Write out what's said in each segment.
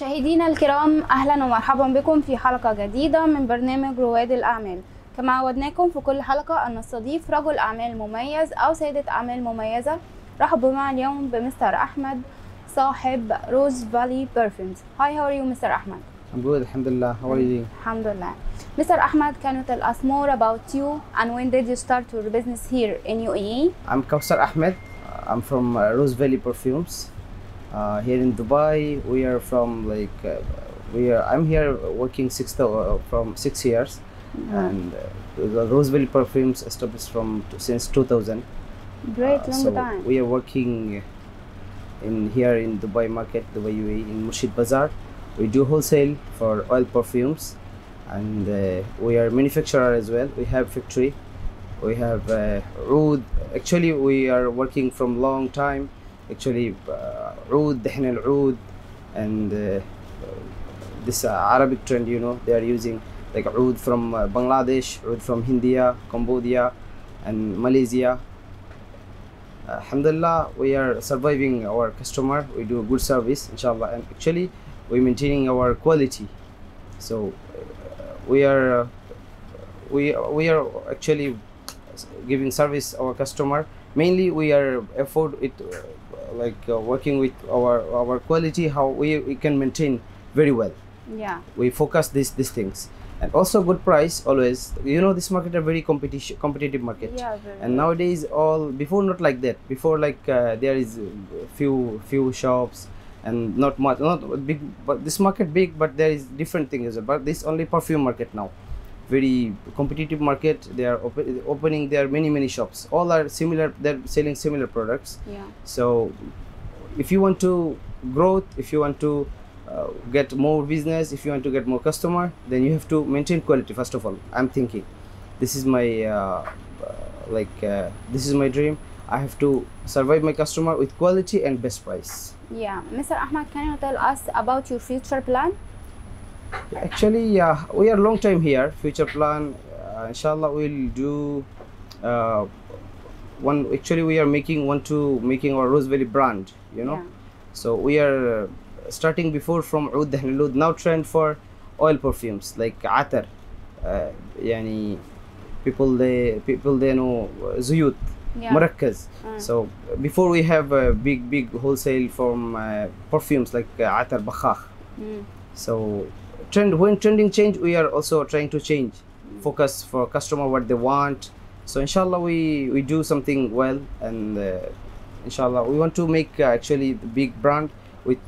مشاهدينا الكرام أهلا ومرحبا بكم في حلقة جديدة من برنامج رواد الأعمال كما عودناكم في كل حلقة أن نستضيف رجل أعمال مميز أو سيدة أعمال مميزة رحبوا معنا اليوم بمستر أحمد صاحب روز فالي برفيومز هاي هاو ار يو مستر أحمد I'm good, alhamdulillah. How are you? الحمد لله Mr. Ahmad, can you tell us more about you and when did you start your business here in UAE? I'm Kausar Ahmed. I'm from uh, Rose Valley Perfumes. Uh, here in Dubai, we are from like uh, we are. I'm here working six uh, from six years, and uh, the Rose Valley Perfumes established from since 2000. Great, Uh, long so time. we are working in here in Dubai market, Dubai UAE in Murshid Bazaar. We do wholesale for oil perfumes, and uh, we are manufacturer as well. We have factory. We have uh, oud. Actually, we are working from long time Actually, uh, oud, دهن العود, and uh, this uh, Arabic trend. You know, they are using like oud from uh, Bangladesh, oud from India, Cambodia, and Malaysia. Alhamdulillah, we are surviving our customer. We do a good service, inshallah, and actually, we maintaining our quality. So, uh, we are uh, we we are actually giving service our customer. Mainly, we are afford it uh, like uh, working with our our quality. How we, we can maintain very well. Yeah, we focus these these things. And also good price always. You know this market are very competition competitive market. Yeah, very and nowadays all before not like that. Before like uh, there is few few shops and not much not big but this market big but there is different things but this only perfume market now very competitive market they are op- opening there are many many shops all are similar they're selling similar products yeah, so if you want to growth if you want to uh, get more business if you want to get more customer then you have to maintain quality first of all i'm thinking this is my uh, uh, like uh, this is my dream i have to survive my customer with quality and best price yeah. Mr. Ahmad, can you tell us about your future plan? actually yeah, we are long time here future plan uh, inshallah we'll do uh, one actually we are making one to making our Rose Valley brand you know yeah. so we are starting before from Oud Dahnilud now trend for oil perfumes like Atar uh, yani people they people they know uh, Zuyut yeah. Mm. So before we have a big big wholesale from uh, perfumes like uh, Atar Bakhakh. Mm. So trend when trending change we are also trying to change focus for customer what they want. So inshallah we we do something well and uh, inshallah we want to make uh, actually the big brand with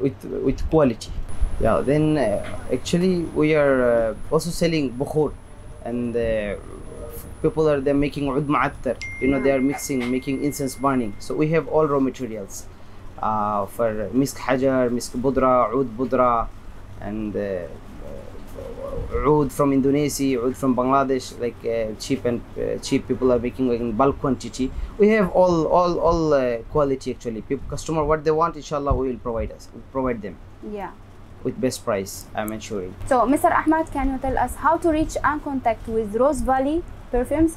with with quality. Yeah. Then uh, actually we are uh, also selling bukhur and uh, people are they're making oud ma'attar. You know they are mixing making incense burning. So we have all raw materials uh, for misk hajar, misk budra, oud budra, and uh, uh, oud from Indonesia, oud from Bangladesh, like uh, cheap and uh, cheap people are making like in bulk quantity. We have all all all uh, quality actually. People, customer what they want, inshallah, we will provide us, we provide them Yeah. with best price. I'm ensuring. So, Mr. Ahmad, can you tell us how to reach and contact with Rose Valley Perfumes?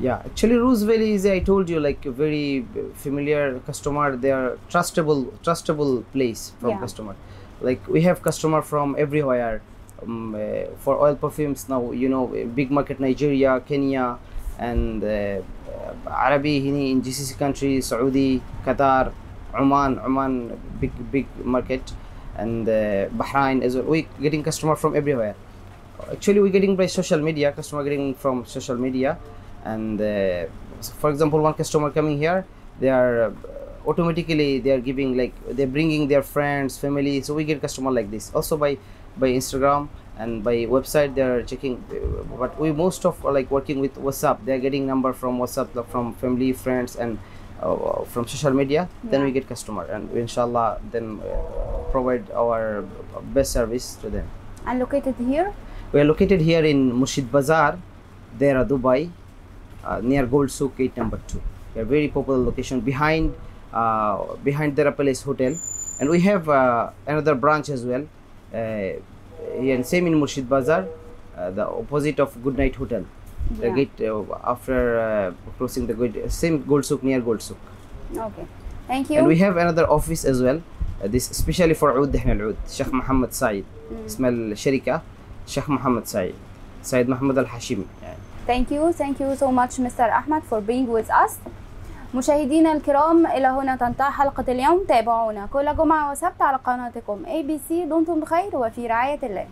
Yeah, actually, Rose Valley is I told you like a very familiar customer. They are trustable, trustable place from Yeah. customer like we have customer from everywhere. Um, uh, for oil perfumes now you know uh, big market nigeria kenya and uh, uh arabi hini in gcc countries saudi qatar oman oman big big market and uh, bahrain as well. We getting customer from everywhere. Actually we're getting by social media customer getting from social media and uh, for example one customer coming here they are automatically they are giving like they're bringing their friends family so we get customer like this also by by instagram and by website they're checking uh, but we most of are like working with whatsapp they're getting number from whatsapp like, from family friends and uh, from social media then we get customer and inshallah then uh, provide our best service to them And located here? we are located here in Murshid Bazaar, Deira, Dubai, uh, near Gold Souk 8 number 2. We are very popular location behind behind Dera Palace Hotel. And we have uh, another branch as well. Uh, here in same in Murshid Bazaar, uh, the opposite of Goodnight Hotel. The Yeah. gate uh, after uh, crossing the good same Gold Souk near Gold Souk. Okay. Thank you. And we have another office as well. this especially for عود دهن العود الشيخ محمد سعيد اسم الشركة الشيخ محمد سعيد سعيد محمد الحشيمي يعني Thank you, thank you so much Mr. أحمد for being with us. مشاهدينا الكرام إلى هنا تنتهي حلقة اليوم. تابعونا كل جمعة وسبت على قناتكم ABC دمتم بخير وفي رعاية الله.